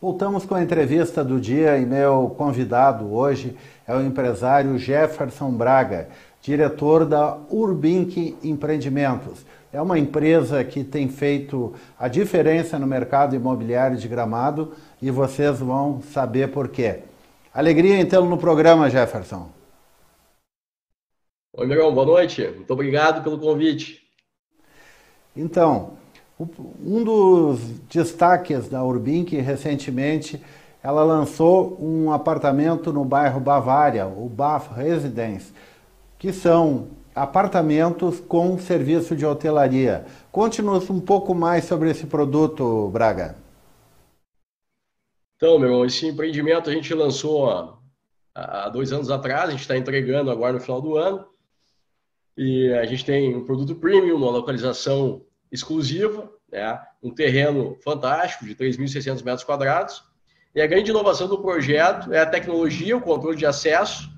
Voltamos com a entrevista do dia e meu convidado hoje é o empresário Jefferson Braga, diretor da Urbink Empreendimentos. É uma empresa que tem feito a diferença no mercado imobiliário de Gramado e vocês vão saber por quê. Alegria em tê-lo no programa, Jefferson. Oi, Mirão, boa noite. Muito obrigado pelo convite. Então, um dos destaques da Urbink recentemente, ela lançou um apartamento no bairro Bavária, o Baf Residence, que são apartamentos com serviço de hotelaria. Conte-nos um pouco mais sobre esse produto, Braga. Então, meu irmão, esse empreendimento a gente lançou há dois anos atrás, a gente está entregando agora no final do ano. E a gente tem um produto premium, uma localização exclusiva, né? um terreno fantástico de 3.600 metros quadrados. E a grande inovação do projeto é a tecnologia, o controle de acesso,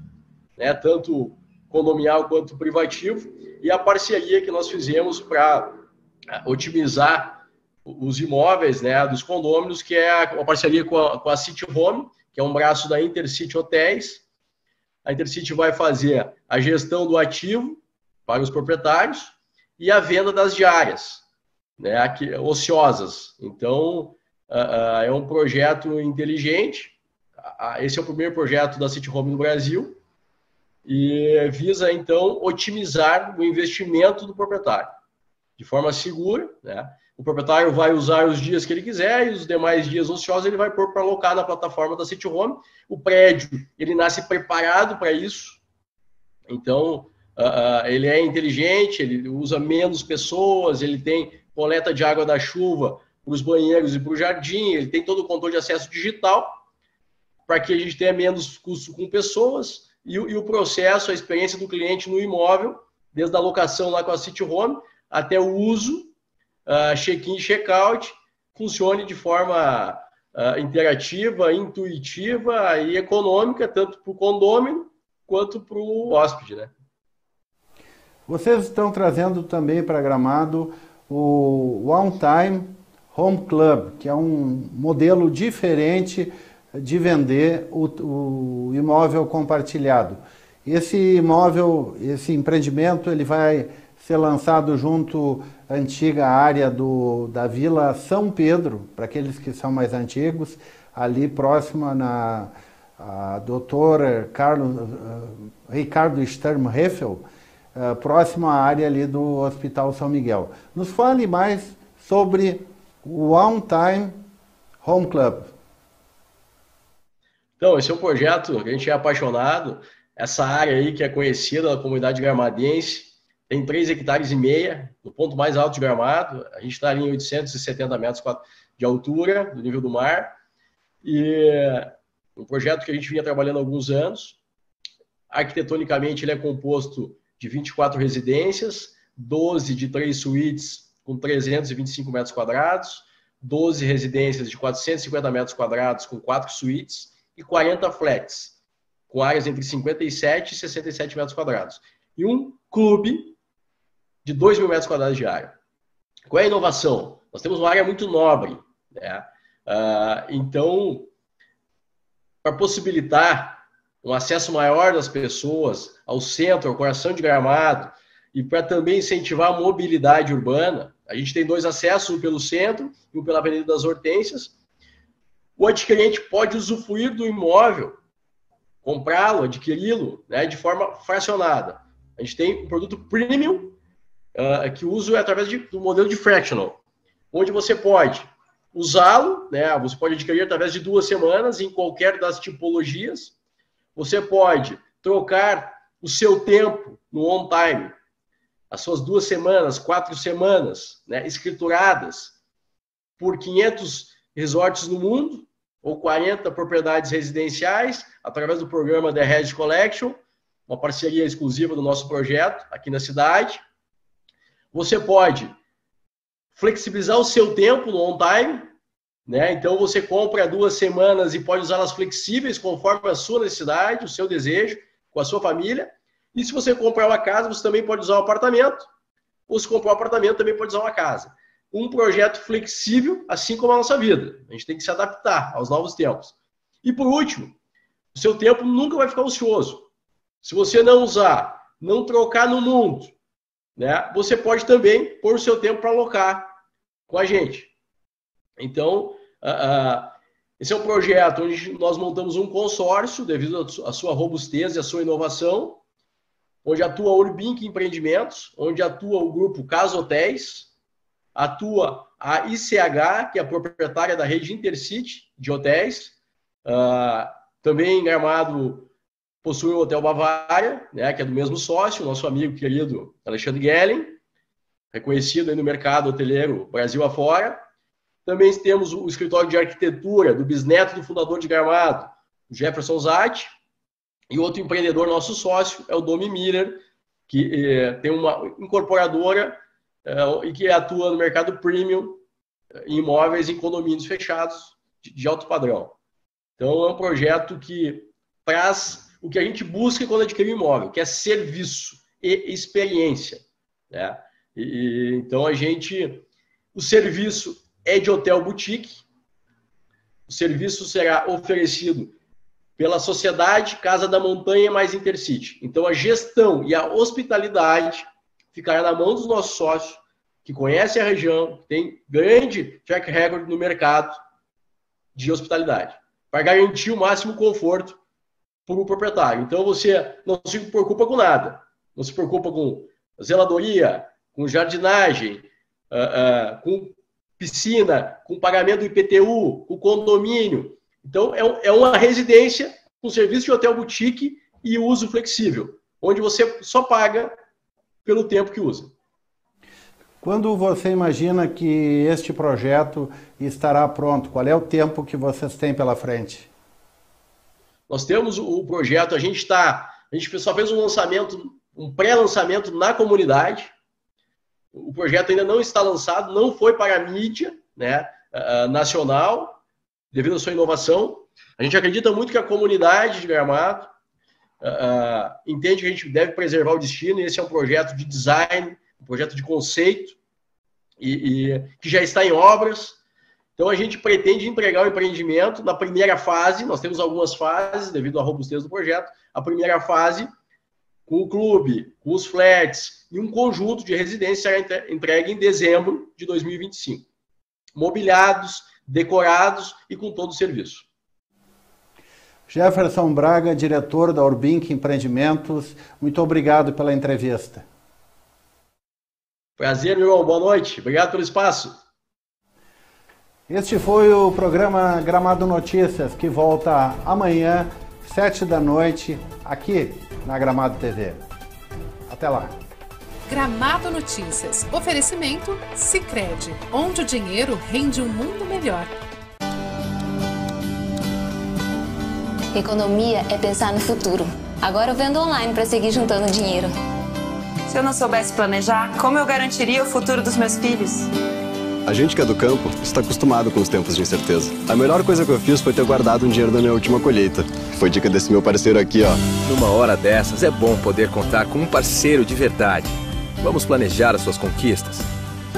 né? tanto condominial quanto privativo, e a parceria que nós fizemos para é, otimizar os imóveis né, dos condôminos, que é uma parceria com a, com a City Home, que é um braço da Intercity Hotéis. A Intercity vai fazer a gestão do ativo para os proprietários e a venda das diárias né, ociosas. Então, uh, uh, é um projeto inteligente. Uh, esse é o primeiro projeto da City Home no Brasil e visa, então, otimizar o investimento do proprietário de forma segura. Né? O proprietário vai usar os dias que ele quiser e os demais dias ociosos ele vai pôr para alocar na plataforma da City Home. O prédio, ele nasce preparado para isso. Então, ele é inteligente, ele usa menos pessoas, ele tem coleta de água da chuva para os banheiros e para o jardim, ele tem todo o controle de acesso digital para que a gente tenha menos custo com pessoas e, e, o processo, a experiência do cliente no imóvel, desde a locação lá com a City Home até o uso, uh, check-in e check-out, funcione de forma uh, interativa, intuitiva e econômica, tanto para o condômino quanto para o hóspede, né? Vocês estão trazendo também para Gramado o One Time Home Club, que é um modelo diferente de vender o, o imóvel compartilhado. Esse imóvel, esse empreendimento, ele vai ser lançado junto à antiga área do, da Vila São Pedro, para aqueles que são mais antigos, ali próxima na a doutor Carlos, uh, Ricardo Sturmheffel, uh, próximo à área ali do Hospital São Miguel. Nos fale mais sobre o One Time Home Club. Então, esse é um projeto que a gente é apaixonado. Essa área aí que é conhecida da comunidade gramadense tem 3 hectares e meia, no ponto mais alto de Gramado. A gente está em 870 metros de altura do nível do mar. E um projeto que a gente vinha trabalhando há alguns anos. Arquitetonicamente, ele é composto de 24 residências, 12 de três suítes com 325 metros quadrados, 12 residências de 450 metros quadrados com quatro suítes e 40 flats, com áreas entre 57 e 67 metros quadrados. E um clube de 2 mil metros quadrados de área. Qual é a inovação? Nós temos uma área muito nobre. Né? Uh, então, para possibilitar um acesso maior das pessoas ao centro, ao coração de Gramado, e para também incentivar a mobilidade urbana. A gente tem dois acessos, um pelo centro e um pela Avenida das Hortênsias. O adquirente pode usufruir do imóvel, comprá-lo, adquiri-lo, né, de forma fracionada. A gente tem um produto premium, uh, que uso é através de, do modelo de fractional, onde você pode usá-lo, né, você pode adquirir através de duas semanas em qualquer das tipologias, você pode trocar o seu tempo no on time, as suas duas semanas, quatro semanas, né, escrituradas por 500 resorts no mundo ou 40 propriedades residenciais através do programa The Red Collection, uma parceria exclusiva do nosso projeto aqui na cidade. Você pode flexibilizar o seu tempo no on time, né? Então você compra duas semanas e pode usá-las flexíveis conforme a sua necessidade, o seu desejo, com a sua família. E se você comprar uma casa, você também pode usar um apartamento. Ou se comprar um apartamento, também pode usar uma casa. um projeto flexível, assim como a nossa vida. A gente tem que se adaptar aos novos tempos. E por último, o seu tempo nunca vai ficar ocioso. Se você não usar, não trocar no mundo, né, você pode também pôr o seu tempo para alocar com a gente. Então, uh, uh, esse é um projeto onde nós montamos um consórcio devido à sua robustez e à sua inovação, onde atua a Urbink Empreendimentos, onde atua o grupo Casa Hotéis, atua a ICH, que é a proprietária da rede Intercity de hotéis, uh, também em Gramado possui o Hotel Bavária, né, que é do mesmo sócio, nosso amigo querido Alexandre Gellen, reconhecido no mercado hoteleiro Brasil afora. Também temos o escritório de arquitetura do bisneto do fundador de Gramado, Jefferson Zatti, e outro empreendedor nosso sócio é o Domi Miller, que eh, tem uma incorporadora eh, e que atua no mercado premium em imóveis em condomínios fechados de, de alto padrão. Então, é um projeto que traz o que a gente busca quando adquire um imóvel, que é serviço e experiência. Né? E, então, a gente. O serviço é de hotel boutique. O serviço será oferecido pela sociedade Casa da Montanha mais Intercity. Então, a gestão e a hospitalidade ficará na mão dos nossos sócios, que conhecem a região, tem grande track record no mercado de hospitalidade para garantir o máximo conforto para o proprietário. Então você não se preocupa com nada, não se preocupa com zeladoria, com jardinagem, uh, uh, com piscina, com pagamento do IPTU, com condomínio. Então é, é uma residência com serviço de hotel boutique e uso flexível, onde você só paga pelo tempo que usa. Quando você imagina que este projeto estará pronto? Qual é o tempo que vocês têm pela frente? Nós temos o projeto, a gente está, a gente só fez um lançamento, um pré-lançamento na comunidade. O projeto ainda não está lançado, não foi para a mídia, né, nacional, devido à sua inovação. A gente acredita muito que a comunidade de Gramado uh, entende que a gente deve preservar o destino, e esse é um projeto de design, um projeto de conceito, e, e, que já está em obras. Então a gente pretende entregar o empreendimento na primeira fase, nós temos algumas fases devido à robustez do projeto. A primeira fase com o clube, com os flats e um conjunto de residências será entregue em dezembro de 2025. Mobiliados, decorados e com todo o serviço. Jefferson Braga, diretor da Urbink Empreendimentos, muito obrigado pela entrevista. Prazer, meu irmão. Boa noite. Obrigado pelo espaço. Este foi o programa Gramado Notícias, que volta amanhã, sete da noite, aqui na Gramado TV. Até lá. Gramado Notícias. Oferecimento Sicredi, onde o dinheiro rende um mundo melhor. Economia é pensar no futuro. Agora eu vendo online para seguir juntando dinheiro. Se eu não soubesse planejar, como eu garantiria o futuro dos meus filhos? A gente que é do campo está acostumado com os tempos de incerteza. A melhor coisa que eu fiz foi ter guardado um dinheiro da minha última colheita. Foi dica desse meu parceiro aqui, ó. Numa hora dessas é bom poder contar com um parceiro de verdade. Vamos planejar as suas conquistas?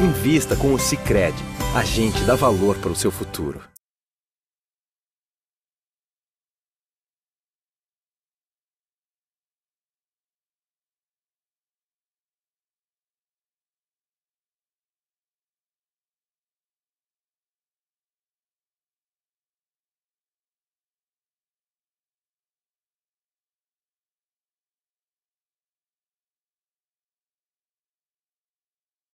Invista com o Sicredi. A gente dá valor para o seu futuro.